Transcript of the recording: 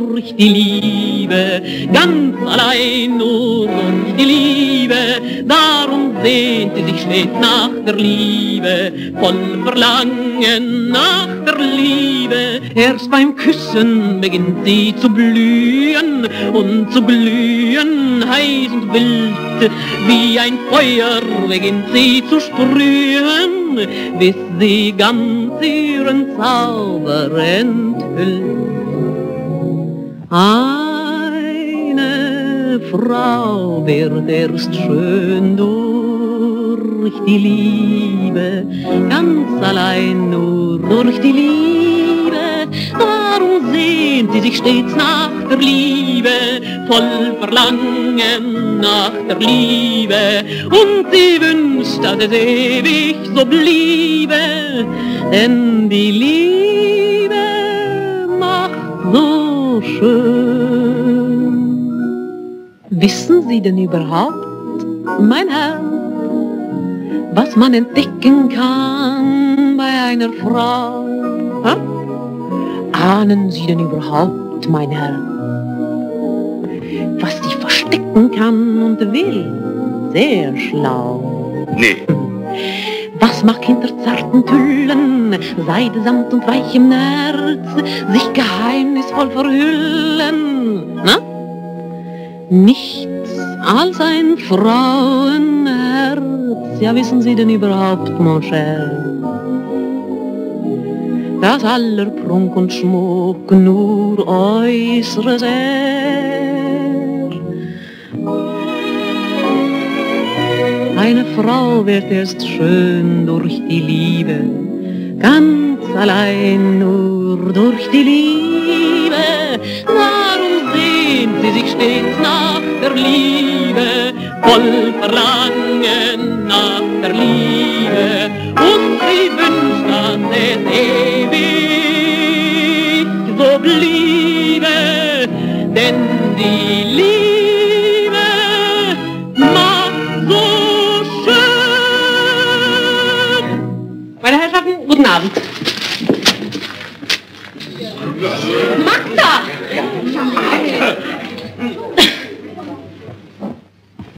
durch die Liebe, ganz allein nur durch die Liebe. Darum sehnt sie sich stets nach der Liebe, voll Verlangen nach der Liebe. Erst beim Küssen beginnt sie zu blühen und zu glühen, heiß und wild, wie ein Feuer beginnt sie zu sprühen bis sie ganz ihren Zauber enthüllt. Eine Frau wird erst schön durch die Liebe, ganz allein nur durch die Liebe. Darum sehnt sie sich stets nach der Liebe, voll Verlangen nach der Liebe. Und sie wünscht, dass es ewig so bliebe, denn die Liebe Wissen Sie denn überhaupt, mein Herr, was man entdecken kann bei einer Frau? Ha? Ahnen Sie denn überhaupt, mein Herr, was sie verstecken kann und will? Sehr schlau. Nee. Was mag hinter zarten Tüllen, Seide, Samt und weichem Nerz sich geheimnisvoll verhüllen? Na? Nichts als ein Frauenherz. Ja, wissen Sie denn überhaupt, mon cher? dass aller Prunk und Schmuck nur äußeres er. Eine Frau wird erst schön durch die Liebe, ganz allein nur durch die Liebe sich stets nach der Liebe, voll Verlangen nach der Liebe. Und sie wünscht, dass es ewig so bliebe, denn die Liebe macht so schön. Meine guten Abend. Ja.